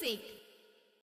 music.